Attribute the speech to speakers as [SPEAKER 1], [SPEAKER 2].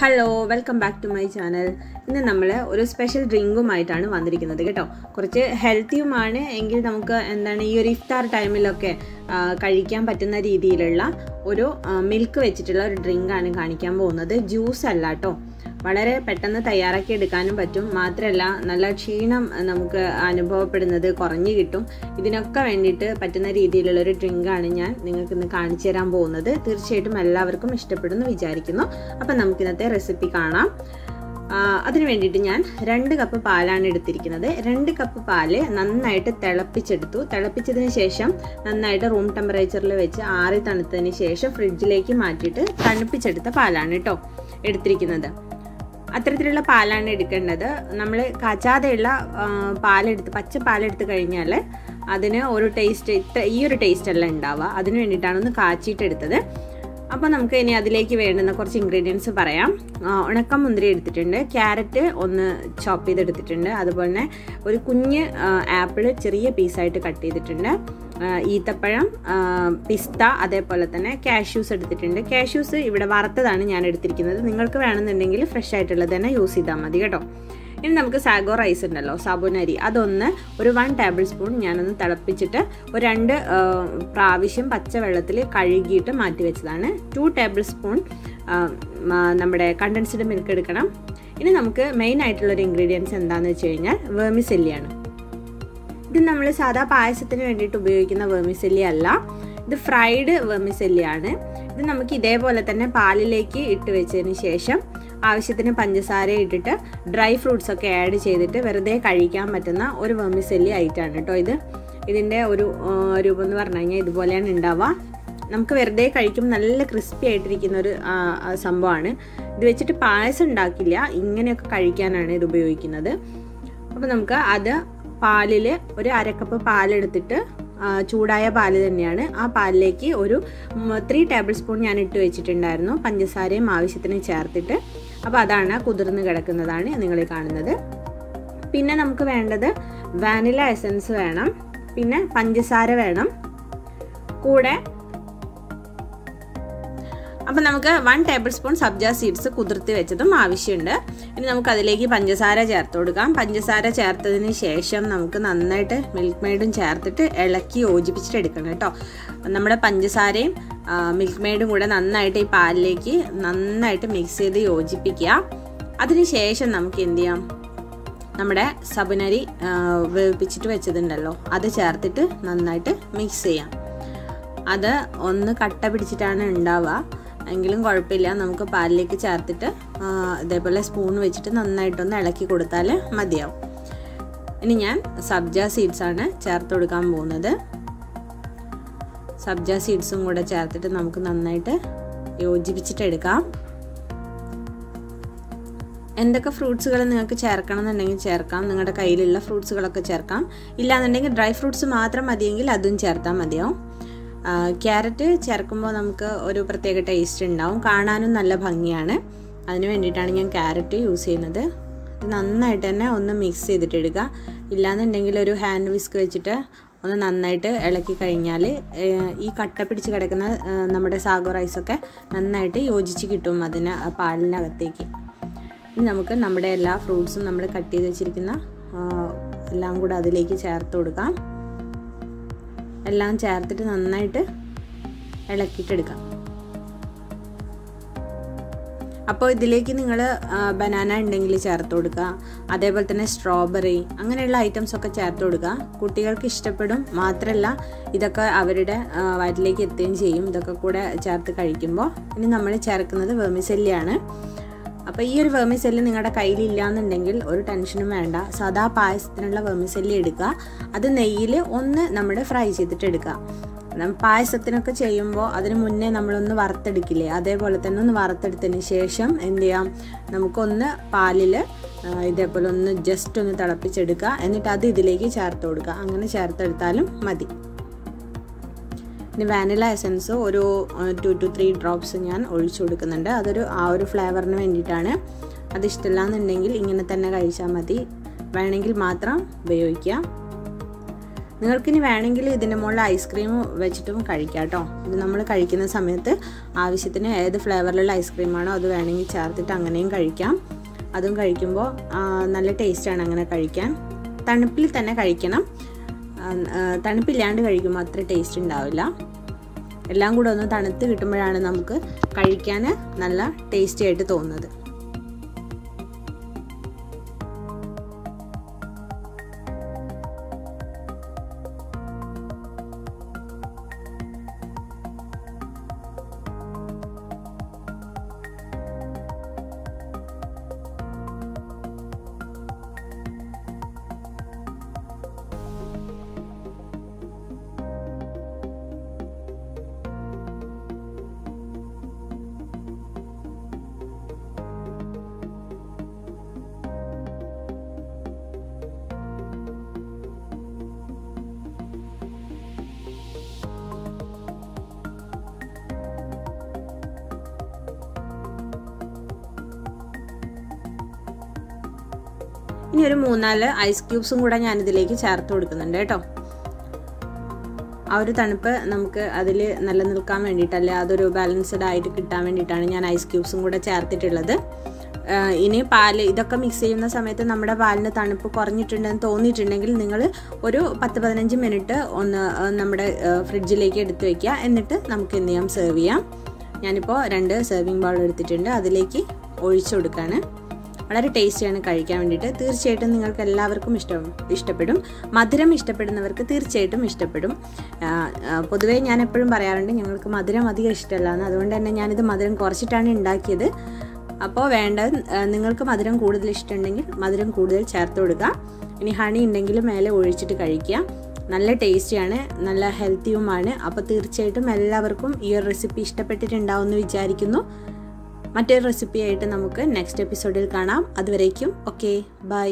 [SPEAKER 1] Hello welcome back to my channel ഇന്ന് നമ്മൾ ഒരു സ്പെഷ്യൽ ഡ്രിങ്കുമായിട്ടാണ് വന്നിരിക്കുന്നത് കേട്ടോ. കുറച്ച് ഹെൽത്തിയുമാണ് എങ്കിൽ നമുക്ക് എന്താണ് ഈ ഒരു ഇഫ്താർ ടൈമിലൊക്കെ കഴിക്കാൻ പറ്റുന്ന രീതിയിലുള്ള ഒരു മിൽക്ക് വെച്ചിട്ടുള്ള ഒരു ഡ്രിങ്കാണ് കാണിക്കാൻ പോകുന്നത്. ജ്യൂസ് അല്ല കേട്ടോ. വളരെ പെട്ടെന്ന് തയ്യാറാക്കി എടുക്കാനും പറ്റും. മാത്രമല്ല നല്ല ക്ഷീണം നമുക്ക് അനുഭവപ്പെടുന്നത് കുറഞ്ഞു കിട്ടും. ഇതിനൊക്കെ വേണ്ടിയിട്ട് പറ്റുന്ന രീതിയിലുള്ള ഒരു ഡ്രിങ്കാണ് ഞാൻ നിങ്ങൾക്ക് ഇന്ന് കാണിച്ചു തരാൻ പോകുന്നത്. തീർച്ചയായിട്ടും എല്ലാവർക്കും ഇഷ്ടപ്പെടുമെന്ന് വിചാരിക്കുന്നു. അപ്പം നമുക്ക് ഇന്നത്തെ റെസിപ്പി കാണാം അതിന് വേണ്ടിയിട്ട് ഞാൻ രണ്ട് കപ്പ് പാലാണ് എടുത്തിരിക്കുന്നത്. രണ്ട് കപ്പ് പാൽ നന്നായിട്ട് തിളപ്പിച്ചെടുത്തു. തിളപ്പിച്ചതിന് ശേഷം നന്നായിട്ട് റൂം ടെമ്പറേച്ചറിൽ വെച്ച് ആറി തണുത്തതിന് ശേഷം ഫ്രിഡ്ജിലേക്ക് മാറ്റിയിട്ട് തണുപ്പിച്ചെടുത്ത പാലാണ് കേട്ടോ എടുത്തിരിക്കുന്നത്. അത്തരത്തിലുള്ള പാലാണ് എടുക്കേണ്ടത്. നമ്മൾ കാച്ചാതെയുള്ള പാലെടുത്ത് പച്ച പാലെടുത്ത് കഴിഞ്ഞാൽ അതിന് ഒരു ടേസ്റ്റ് ഇത്ര ഈ ഒരു ടേസ്റ്റ് അല്ല ഉണ്ടാവുക. അതിന് വേണ്ടിയിട്ടാണ് ഒന്ന് കാച്ചിട്ടെടുത്തത്. അപ്പോൾ നമുക്ക് ഇനി അതിലേക്ക് വേണ്ടുന്ന കുറച്ച് ഇൻഗ്രീഡിയൻസ് പറയാം. ഉണക്ക മുന്തിരി എടുത്തിട്ടുണ്ട്. ക്യാരറ്റ് ഒന്ന് ചോപ്പ് ചെയ്തെടുത്തിട്ടുണ്ട്. അതുപോലെ തന്നെ ഒരു കുഞ്ഞ് ആപ്പിൾ ചെറിയ പീസായിട്ട് കട്ട് ചെയ്തിട്ടുണ്ട്. ഈത്തപ്പഴം പിസ്ത അതേപോലെ തന്നെ കാഷ്യൂസ് എടുത്തിട്ടുണ്ട്. കാഷ്യൂസ് ഇവിടെ വറുത്തതാണ് ഞാൻ എടുത്തിരിക്കുന്നത്. നിങ്ങൾക്ക് വേണമെന്നുണ്ടെങ്കിൽ ഫ്രഷ് ആയിട്ടുള്ളത് തന്നെ യൂസ് ചെയ്താൽ മതി കേട്ടോ. ഇനി നമുക്ക് സാഗോ റൈസ് ഉണ്ടല്ലോ സാബുനരി അതൊന്ന് ഒരു വൺ ടേബിൾ സ്പൂൺ ഞാനൊന്ന് തിളപ്പിച്ചിട്ട് ഒരു രണ്ട് പ്രാവശ്യം പച്ചവെള്ളത്തിൽ കഴുകിയിട്ട് മാറ്റി വെച്ചതാണ്. ടു ടേബിൾ സ്പൂൺ നമ്മുടെ കണ്ടൻസ്ഡ് മിൽക്ക് എടുക്കണം. ഇനി നമുക്ക് മെയിൻ ആയിട്ടുള്ള ഒരു ഇൻഗ്രീഡിയൻസ് എന്താണെന്ന് വെച്ച് കഴിഞ്ഞാൽ വേമിസെല്ലിയാണ് ഇത് നമ്മൾ സാധാ പായസത്തിന് വേണ്ടിയിട്ട് ഉപയോഗിക്കുന്ന വെർമിസെല്ലി അല്ല. ഇത് ഫ്രൈഡ് വെർമിസെല്ലിയാണ് ഇത് നമുക്ക് ഇതേപോലെ തന്നെ പാലിലേക്ക് ഇട്ട് വെച്ചതിന് ശേഷം ആവശ്യത്തിന് പഞ്ചസാര ഇട്ടിട്ട് ഡ്രൈ ഫ്രൂട്ട്സ് ഒക്കെ ആഡ് ചെയ്തിട്ട് വെറുതെ കഴിക്കാൻ പറ്റുന്ന ഒരു വെർമിസെല്ലി ആയിട്ടാണ് കേട്ടോ ഇത്. ഇതിന്റെ ഒരു രൂപം എന്ന് പറഞ്ഞു കഴിഞ്ഞാൽ ഇതുപോലെയാണ് ഉണ്ടാവുക നമുക്ക് വെറുതെ കഴിക്കും നല്ല ക്രിസ്പി ആയിട്ടിരിക്കുന്ന ഒരു സംഭവമാണ് ഇത് വെച്ചിട്ട് പായസം ഉണ്ടാക്കില്ല ഇങ്ങനെയൊക്കെ കഴിക്കാനാണ് ഇത് ഉപയോഗിക്കുന്നത്. അപ്പോൾ നമുക്ക് അത് പാലിൽ ഒരു അരക്കപ്പ് പാലെടുത്തിട്ട് ചൂടായ പാൽ തന്നെയാണ്. ആ പാലിലേക്ക് ഒരു ത്രീ ടേബിൾ സ്പൂൺ ഞാൻ ഇട്ട് വെച്ചിട്ടുണ്ടായിരുന്നു. പഞ്ചസാരയും ആവശ്യത്തിന് ചേർത്തിട്ട്. അപ്പോൾ അതാണ് കുതിർന്ന് കിടക്കുന്നതാണ് നിങ്ങൾ കാണുന്നത്. പിന്നെ നമുക്ക് വേണ്ടത് വാനില എസൻസ് വേണം. പിന്നെ പഞ്ചസാര വേണം. കൂടെ അപ്പം നമുക്ക് one tablespoon sabja seeds കുതിർത്തി വെച്ചതും ആവശ്യമുണ്ട്. ഇനി നമുക്ക് അതിലേക്ക് പഞ്ചസാര ചേർത്ത് കൊടുക്കാം. പഞ്ചസാര ചേർത്തതിന് ശേഷം നമുക്ക് നന്നായിട്ട് മിൽക്ക് മെയ്ഡും ചേർത്തിട്ട് ഇളക്കി യോജിപ്പിച്ചിട്ട് എടുക്കണം കേട്ടോ. നമ്മുടെ പഞ്ചസാരയും മിൽക്ക് മെയ്ഡും കൂടെ നന്നായിട്ട് ഈ പാലിലേക്ക് നന്നായിട്ട് മിക്സ് ചെയ്ത് യോജിപ്പിക്കുക. അതിന് ശേഷം നമുക്ക് എന്ത് ചെയ്യാം? നമ്മുടെ സബുനരി വേവിപ്പിച്ചിട്ട് വെച്ചതുണ്ടല്ലോ. അത് ചേർത്തിട്ട് നന്നായിട്ട് മിക്സ് ചെയ്യാം. അത് ഒന്ന് കട്ട പിടിച്ചിട്ടാണ് ഉണ്ടാവുക. എങ്കിലും കുഴപ്പമില്ല. നമുക്ക് പാലിലേക്ക് ചേർത്തിട്ട് ഇതേപോലെ സ്പൂൺ വെച്ചിട്ട് നന്നായിട്ടൊന്ന് ഇളക്കി കൊടുത്താൽ മതിയാവും. ഇനി ഞാൻ സബ്ജ സീഡ്സാണ് ചേർത്ത് കൊടുക്കാൻ പോകുന്നത്. സബ്ജ സീഡ്സും കൂടെ ചേർത്തിട്ട് നമുക്ക് നന്നായിട്ട് യോജിപ്പിച്ചിട്ട് എടുക്കാം. എന്തൊക്കെ ഫ്രൂട്ട്സുകൾ നിങ്ങൾക്ക് ചേർക്കണം എന്നുണ്ടെങ്കിൽ ചേർക്കാം. നിങ്ങളുടെ കയ്യിലുള്ള ഫ്രൂട്ട്സുകളൊക്കെ ചേർക്കാം. ഇല്ലാന്നുണ്ടെങ്കിൽ ഡ്രൈ ഫ്രൂട്ട്സ് മാത്രം മതിയെങ്കിൽ അതും ചേർത്താൽ മതിയാവും. ക്യാരറ്റ് ചേർക്കുമ്പോൾ നമുക്ക് ഒരു പ്രത്യേക ടേസ്റ്റ് ഉണ്ടാവും. കാണാനും നല്ല ഭംഗിയാണ്. അതിന് വേണ്ടിയിട്ടാണ് ഞാൻ ക്യാരറ്റ് യൂസ് ചെയ്യുന്നത്. ഇത് നന്നായിട്ട് തന്നെ ഒന്ന് മിക്സ് ചെയ്തിട്ട് എടുക്കുക ഇല്ലാന്നുണ്ടെങ്കിൽ ഒരു ഹാൻഡ് വിസ്ക് വെച്ചിട്ട് ഒന്ന് നന്നായിട്ട് ഇളക്കി കഴിഞ്ഞാൽ ഈ കട്ട പിടിച്ച് കിടക്കുന്ന നമ്മുടെ സാഗോ റൈസൊക്കെ നന്നായിട്ട് യോജിച്ച് കിട്ടും അതിന് പാലിനകത്തേക്ക്. ഇനി നമുക്ക് നമ്മുടെ എല്ലാ ഫ്രൂട്ട്സും നമ്മൾ കട്ട് ചെയ്ത് വെച്ചിരിക്കുന്ന എല്ലാം കൂടെ അതിലേക്ക് ചേർത്ത് കൊടുക്കാം. എല്ലാം ചേർത്തിട്ട് നന്നായിട്ട് ഇളക്കിയിട്ടെടുക്കാം. അപ്പോൾ ഇതിലേക്ക് നിങ്ങൾ ബനാന ഉണ്ടെങ്കിൽ ചേർത്ത് കൊടുക്കുക. അതേപോലെ തന്നെ സ്ട്രോബെറി അങ്ങനെയുള്ള ഐറ്റംസ് ഒക്കെ ചേർത്ത് കൊടുക്കുക. കുട്ടികൾക്ക് ഇഷ്ടപ്പെടും മാത്രമല്ല ഇതൊക്കെ അവരുടെ വയറ്റിലേക്ക് എത്തുകയും ചെയ്യും. ഇതൊക്കെ കൂടെ ചേർത്ത് കഴിക്കുമ്പോൾ. ഇനി നമ്മൾ ചേർക്കുന്നത് വെർമിസെല്ലിയാണ്. അപ്പോൾ ഈ ഒരു വെർമിസെല്ല് നിങ്ങളുടെ കയ്യിലില്ല എന്നുണ്ടെങ്കിൽ ഒരു ടെൻഷനും വേണ്ട. സദാ പായസത്തിനുള്ള വെർമിസെല്ല് എടുക്കുക അത് നെയ്യിൽ ഒന്ന് നമ്മൾ ഫ്രൈ ചെയ്തിട്ട് എടുക്കുക പായസത്തിനൊക്കെ ചെയ്യുമ്പോൾ അതിന് മുന്നേ നമ്മളൊന്ന് വറുത്തെടുക്കില്ലേ? അതേപോലെ തന്നെ ഒന്ന് വറുത്തെടുത്തതിന് ശേഷം എന്ത് ചെയ്യാം? നമുക്കൊന്ന് പാലിൽ ഇതേപോലെ ഒന്ന് ജസ്റ്റ് ഒന്ന് തിളപ്പിച്ചെടുക്കുക എന്നിട്ട് അത് ഇതിലേക്ക് ചേർത്ത് കൊടുക്കുക അങ്ങനെ ചേർത്തെടുത്താലും മതി. ഇനി വാനില എസൻസ് ഒരു ടു ടു ത്രീ ഡ്രോപ്സ് ഞാൻ ഒഴിച്ചു കൊടുക്കുന്നുണ്ട്. അതൊരു ആ ഒരു ഫ്ലേവറിന് വേണ്ടിയിട്ടാണ്. അത് ഇഷ്ടമില്ല എന്നുണ്ടെങ്കിൽ ഇങ്ങനെ തന്നെ കഴിച്ചാൽ മതി. വേണമെങ്കിൽ മാത്രം ഉപയോഗിക്കാം നിങ്ങൾക്കിനി വേണമെങ്കിൽ ഇതിന്റെ മുകളിൽ ഐസ്ക്രീം വെച്ചിട്ടും കഴിക്കാം കേട്ടോ. ഇത് നമ്മൾ കഴിക്കുന്ന സമയത്ത് ആവശ്യത്തിന് ഏത് ഫ്ലേവറിലുള്ള ഐസ്ക്രീമാണോ അത് വേണമെങ്കിൽ ചേർത്തിട്ട് അങ്ങനെയും കഴിക്കാം. അതും കഴിക്കുമ്പോൾ നല്ല ടേസ്റ്റാണ് അങ്ങനെ കഴിക്കാൻ. തണുപ്പിൽ തന്നെ കഴിക്കണം. തണുപ്പില്ലാണ്ട് കഴിക്കുമ്പോൾ അത്ര ടേസ്റ്റ് ഉണ്ടാവില്ല. എല്ലാം കൂടെ ഒന്ന് തണുത്ത് കിട്ടുമ്പോഴാണ് നമുക്ക് കഴിക്കാൻ നല്ല ടേസ്റ്റി ആയിട്ട് തോന്നുന്നത്. ഇനി ഒരു മൂന്നാൽ ഐസ് ക്യൂബ്സും കൂടെ ഞാനിതിലേക്ക് ചേർത്ത് കൊടുക്കുന്നുണ്ട് കേട്ടോ. ആ ഒരു തണുപ്പ് നമുക്ക് അതിൽ നിലനിൽക്കാൻ വേണ്ടിയിട്ടല്ലേ അതൊരു ബാലൻസ്ഡ് ആയിട്ട് കിട്ടാൻ വേണ്ടിയിട്ടാണ് ഞാൻ ഐസ് ക്യൂബ്സും കൂടെ ചേർത്തിട്ടുള്ളത്. ഇനി പാൽ ഇതൊക്കെ മിക്സ് ചെയ്യുന്ന സമയത്ത് നമ്മുടെ പാലിന് തണുപ്പ് കുറഞ്ഞിട്ടുണ്ടെന്ന് തോന്നിയിട്ടുണ്ടെങ്കിൽ നിങ്ങൾ ഒരു പത്ത് പതിനഞ്ച് മിനിറ്റ് ഒന്ന് നമ്മുടെ ഫ്രിഡ്ജിലേക്ക് എടുത്ത് വയ്ക്കുക എന്നിട്ട് നമുക്ക് എന്ത് ചെയ്യാം? സെർവ് ചെയ്യാം. ഞാനിപ്പോൾ രണ്ട് സെർവിങ് ബൗൾ എടുത്തിട്ടുണ്ട്. അതിലേക്ക് ഒഴിച്ചു കൊടുക്കുകയാണ് വളരെ ടേസ്റ്റിയാണ് കഴിക്കാൻ വേണ്ടിയിട്ട്. തീർച്ചയായിട്ടും നിങ്ങൾക്ക് എല്ലാവർക്കും ഇഷ്ടം ഇഷ്ടപ്പെടും. മധുരം ഇഷ്ടപ്പെടുന്നവർക്ക് തീർച്ചയായിട്ടും ഇഷ്ടപ്പെടും. പൊതുവേ ഞാൻ എപ്പോഴും പറയാറുണ്ട് ഞങ്ങൾക്ക് മധുരം അധികം ഇഷ്ടമല്ല എന്ന്. അതുകൊണ്ട് തന്നെ ഞാനിത് മധുരം കുറച്ചിട്ടാണ് ഉണ്ടാക്കിയത്. അപ്പോൾ വേണ്ട നിങ്ങൾക്ക് മധുരം കൂടുതൽ ഇഷ്ടമുണ്ടെങ്കിൽ മധുരം കൂടുതൽ ചേർത്ത് കൊടുക്കുക. ഇനി ഹണി ഉണ്ടെങ്കിൽ മേലെ ഒഴിച്ചിട്ട് കഴിക്കുക. നല്ല ടേസ്റ്റിയാണ് നല്ല ഹെൽത്തിയുമാണ്. അപ്പോൾ തീർച്ചയായിട്ടും എല്ലാവർക്കും ഈ ഒരു റെസിപ്പി ഇഷ്ടപ്പെട്ടിട്ടുണ്ടാവും എന്ന് വിചാരിക്കുന്നു. മറ്റൊരു റെസിപ്പിയായിട്ട് നമുക്ക് നെക്സ്റ്റ് എപ്പിസോഡിൽ കാണാം. അതുവരേക്കും ഓക്കെ ബൈ